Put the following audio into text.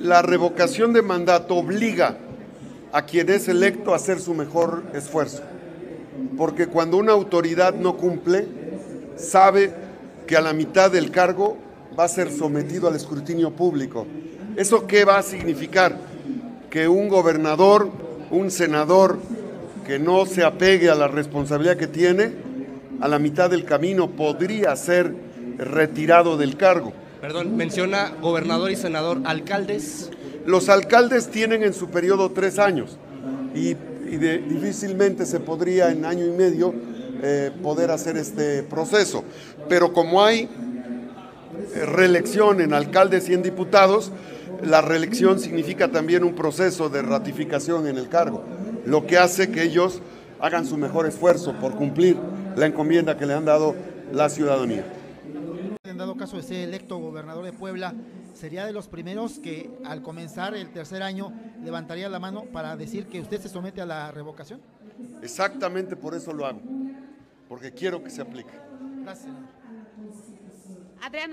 La revocación de mandato obliga a quien es electo a hacer su mejor esfuerzo, porque cuando una autoridad no cumple, sabe que a la mitad del cargo va a ser sometido al escrutinio público. ¿Eso qué va a significar? Que un gobernador, un senador que no se apegue a la responsabilidad que tiene, a la mitad del camino podría ser retirado del cargo. Perdón, menciona gobernador y senador, alcaldes. Los alcaldes tienen en su periodo tres años y, difícilmente se podría en año y medio eh, poder hacer este proceso. Pero como hay eh, reelección en alcaldes y en diputados, la reelección significa también un proceso de ratificación en el cargo, lo que hace que ellos hagan su mejor esfuerzo por cumplir la encomienda que le han dado la ciudadanía. Dado caso de ser electo gobernador de Puebla, sería de los primeros que al comenzar el tercer año levantaría la mano para decir que usted se somete a la revocación. Exactamente por eso lo hago, porque quiero que se aplique. Gracias. Adriano.